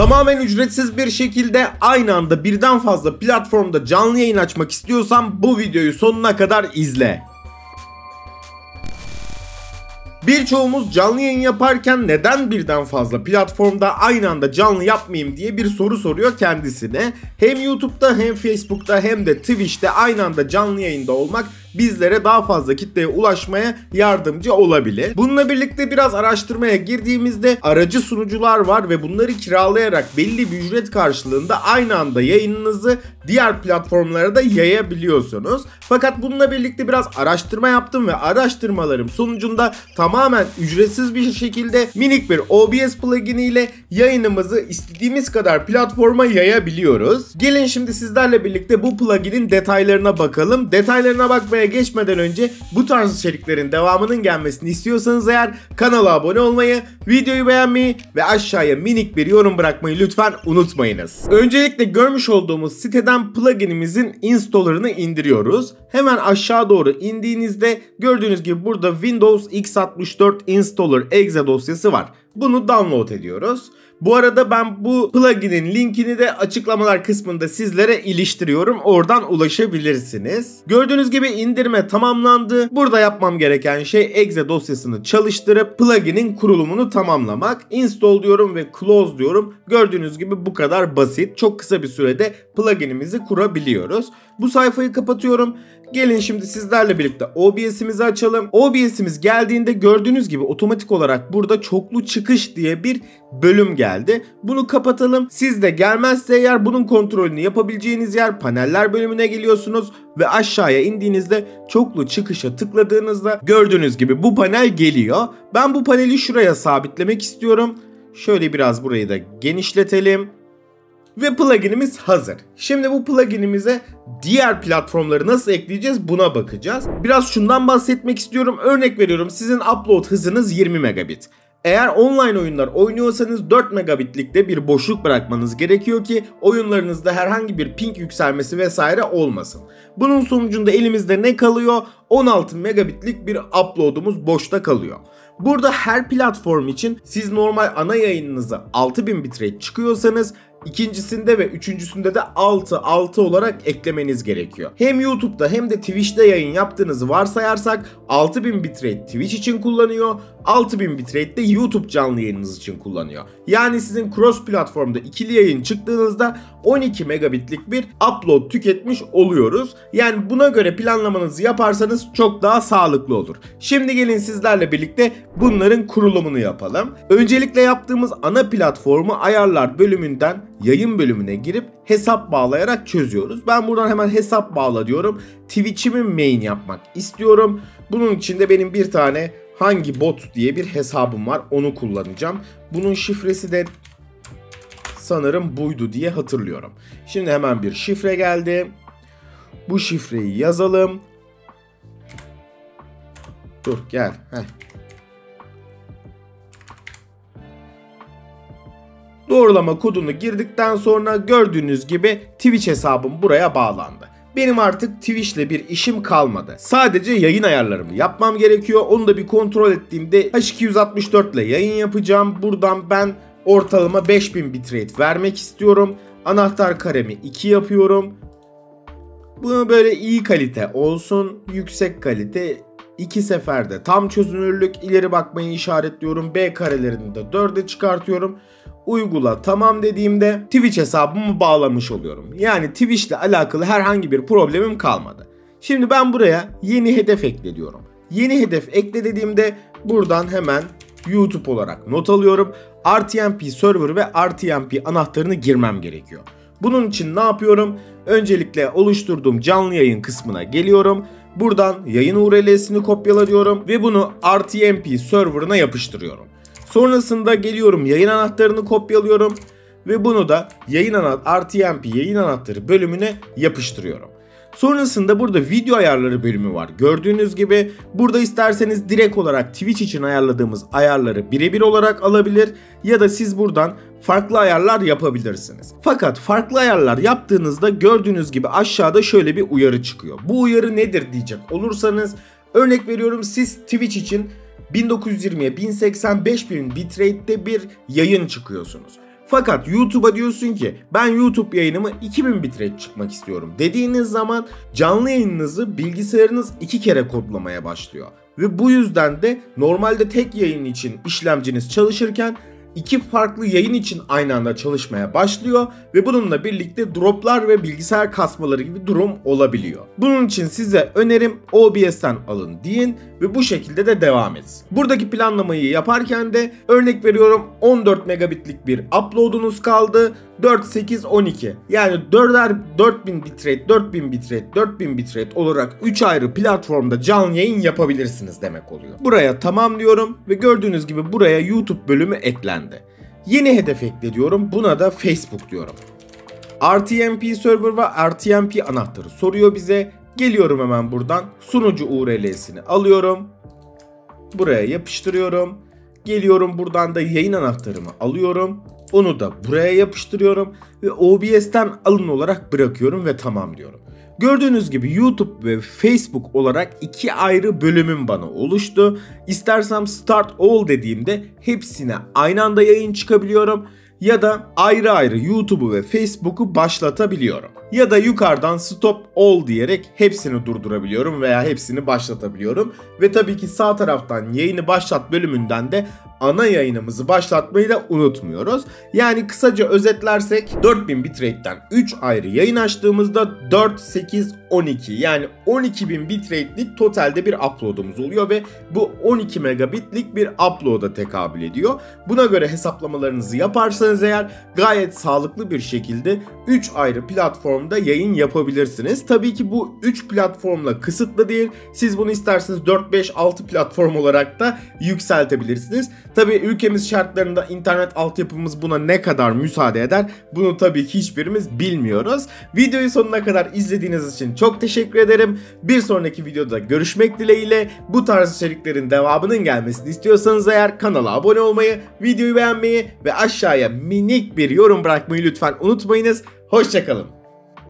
Tamamen ücretsiz bir şekilde aynı anda birden fazla platformda canlı yayın açmak istiyorsan bu videoyu sonuna kadar izle. Birçoğumuz canlı yayın yaparken neden birden fazla platformda aynı anda canlı yapmayayım diye bir soru soruyor kendisine. Hem YouTube'da hem Facebook'ta hem de Twitch'te aynı anda canlı yayında olmak bizlere daha fazla kitleye ulaşmaya yardımcı olabilir. Bununla birlikte biraz araştırmaya girdiğimizde aracı sunucular var ve bunları kiralayarak belli bir ücret karşılığında aynı anda yayınınızı diğer platformlara da yayabiliyorsunuz. Fakat bununla birlikte biraz araştırma yaptım ve araştırmalarım sonucunda tamamen ücretsiz bir şekilde minik bir OBS plugin ile yayınımızı istediğimiz kadar platforma yayabiliyoruz. Gelin şimdi sizlerle birlikte bu pluginin detaylarına bakalım. Detaylarına bakmaya Videoya geçmeden önce bu tarz içeriklerin devamının gelmesini istiyorsanız eğer kanala abone olmayı, videoyu beğenmeyi ve aşağıya minik bir yorum bırakmayı lütfen unutmayınız. Öncelikle görmüş olduğumuz siteden pluginimizin installer'ını indiriyoruz. Hemen aşağı doğru indiğinizde gördüğünüz gibi burada Windows x64 installer exe dosyası var. Bunu download ediyoruz. Bu arada ben bu plugin'in linkini de açıklamalar kısmında sizlere iliştiriyorum. Oradan ulaşabilirsiniz. Gördüğünüz gibi indirme tamamlandı. Burada yapmam gereken şey exe dosyasını çalıştırıp plugin'in kurulumunu tamamlamak. Install diyorum ve close diyorum. Gördüğünüz gibi bu kadar basit. Çok kısa bir sürede plugin'imizi kurabiliyoruz. Bu sayfayı kapatıyorum. Gelin şimdi sizlerle birlikte OBS'imizi açalım. OBS'imiz geldiğinde gördüğünüz gibi otomatik olarak burada çoklu çıkış diye bir bölüm geldi. Bunu kapatalım. Siz de gelmezse eğer bunun kontrolünü yapabileceğiniz yer paneller bölümüne geliyorsunuz ve aşağıya indiğinizde çoklu çıkışa tıkladığınızda gördüğünüz gibi bu panel geliyor. Ben bu paneli şuraya sabitlemek istiyorum. Şöyle biraz burayı da genişletelim. Ve pluginimiz hazır. Şimdi bu pluginimize diğer platformları nasıl ekleyeceğiz buna bakacağız. Biraz şundan bahsetmek istiyorum. Örnek veriyorum sizin upload hızınız 20 megabit. Eğer online oyunlar oynuyorsanız 4 megabitlikte bir boşluk bırakmanız gerekiyor ki oyunlarınızda herhangi bir ping yükselmesi vesaire olmasın. Bunun sonucunda elimizde ne kalıyor? 16 megabitlik bir upload'umuz boşta kalıyor. Burada her platform için siz normal ana yayınınıza 6000 bitrate çıkıyorsanız İkincisinde ve üçüncüsünde de 6 6 olarak eklemeniz gerekiyor. Hem YouTube'da hem de Twitch'te yayın yaptığınızı varsayarsak 6000 bitrate Twitch için kullanıyor. 6000 bitrate de YouTube canlı yayınınız için kullanıyor. Yani sizin cross platformda ikili yayın çıktığınızda 12 megabitlik bir upload tüketmiş oluyoruz. Yani buna göre planlamanızı yaparsanız çok daha sağlıklı olur. Şimdi gelin sizlerle birlikte bunların kurulumunu yapalım. Öncelikle yaptığımız ana platformu ayarlar bölümünden yayın bölümüne girip hesap bağlayarak çözüyoruz. Ben buradan hemen hesap bağla diyorum. Twitch'imi main yapmak istiyorum. Bunun için de benim bir tane hangi bot diye bir hesabım var. Onu kullanacağım. Bunun şifresi de sanırım buydu diye hatırlıyorum. Şimdi hemen bir şifre geldi. Bu şifreyi yazalım. Dur gel. Heh. Doğrulama kodunu girdikten sonra gördüğünüz gibi Twitch hesabım buraya bağlandı. Benim artık Twitch ile bir işim kalmadı. Sadece yayın ayarlarımı yapmam gerekiyor. Onu da bir kontrol ettiğimde H264 ile yayın yapacağım. Buradan ben ortalama 5000 bitrate vermek istiyorum. Anahtar karemi 2 yapıyorum. Bunu böyle iyi kalite olsun. Yüksek kalite iki seferde tam çözünürlük ileri bakmayı işaretliyorum. B karelerini de 4'e çıkartıyorum uygula tamam dediğimde Twitch hesabımı bağlamış oluyorum. Yani Twitch ile alakalı herhangi bir problemim kalmadı. Şimdi ben buraya yeni hedef ekle diyorum. Yeni hedef ekle dediğimde buradan hemen YouTube olarak not alıyorum. RTMP server ve RTMP anahtarını girmem gerekiyor. Bunun için ne yapıyorum? Öncelikle oluşturduğum canlı yayın kısmına geliyorum. Buradan yayın URL'sini kopyala diyorum ve bunu RTMP serverına yapıştırıyorum. Sonrasında geliyorum yayın anahtarını kopyalıyorum ve bunu da yayın anahtarı RTMP yayın anahtarı bölümüne yapıştırıyorum. Sonrasında burada video ayarları bölümü var. Gördüğünüz gibi burada isterseniz direkt olarak Twitch için ayarladığımız ayarları birebir olarak alabilir ya da siz buradan farklı ayarlar yapabilirsiniz. Fakat farklı ayarlar yaptığınızda gördüğünüz gibi aşağıda şöyle bir uyarı çıkıyor. Bu uyarı nedir diyecek olursanız örnek veriyorum siz Twitch için 1920'ye 1080 5000 bitrate'de bir yayın çıkıyorsunuz. Fakat YouTube'a diyorsun ki ben YouTube yayınımı 2000 bitrate çıkmak istiyorum dediğiniz zaman canlı yayınınızı bilgisayarınız iki kere kodlamaya başlıyor. Ve bu yüzden de normalde tek yayın için işlemciniz çalışırken iki farklı yayın için aynı anda çalışmaya başlıyor ve bununla birlikte droplar ve bilgisayar kasmaları gibi durum olabiliyor. Bunun için size önerim OBS'ten alın deyin ve bu şekilde de devam etsin. Buradaki planlamayı yaparken de örnek veriyorum 14 megabitlik bir upload'unuz kaldı. 4, 8, 12. Yani 4'er 4000 bitrate, 4000 bitrate, 4000 bitrate olarak 3 ayrı platformda canlı yayın yapabilirsiniz demek oluyor. Buraya tamam diyorum ve gördüğünüz gibi buraya YouTube bölümü eklendi. Yeni hedef ekle. Buna da Facebook diyorum. RTMP server ve RTMP anahtarı soruyor bize. Geliyorum hemen buradan. Sunucu URL'sini alıyorum. Buraya yapıştırıyorum. Geliyorum buradan da yayın anahtarımı alıyorum. Onu da buraya yapıştırıyorum ve OBS'ten alın olarak bırakıyorum ve tamam diyorum. Gördüğünüz gibi YouTube ve Facebook olarak iki ayrı bölümüm bana oluştu. İstersem Start All dediğimde hepsine aynı anda yayın çıkabiliyorum ya da ayrı ayrı YouTube'u ve Facebook'u başlatabiliyorum. Ya da yukarıdan stop all diyerek hepsini durdurabiliyorum veya hepsini başlatabiliyorum. Ve tabii ki sağ taraftan yayını başlat bölümünden de ana yayınımızı başlatmayı da unutmuyoruz. Yani kısaca özetlersek 4000 bitrate'den 3 ayrı yayın açtığımızda 4, 8, 12 yani 12.000 bitrate'lik totalde bir upload'umuz oluyor ve bu 12 megabitlik bir upload'a tekabül ediyor. Buna göre hesaplamalarınızı yaparsanız eğer gayet sağlıklı bir şekilde 3 ayrı platformda yayın yapabilirsiniz. Tabii ki bu 3 platformla kısıtlı değil. Siz bunu isterseniz 4, 5, 6 platform olarak da yükseltebilirsiniz. Tabii ülkemiz şartlarında internet altyapımız buna ne kadar müsaade eder bunu tabii ki hiçbirimiz bilmiyoruz. Videoyu sonuna kadar izlediğiniz için çok teşekkür ederim. Bir sonraki videoda görüşmek dileğiyle bu tarz içeriklerin devamının gelmesini istiyorsanız eğer kanala abone olmayı, videoyu beğenmeyi ve aşağıya minik bir yorum bırakmayı lütfen unutmayınız. Hoşçakalın.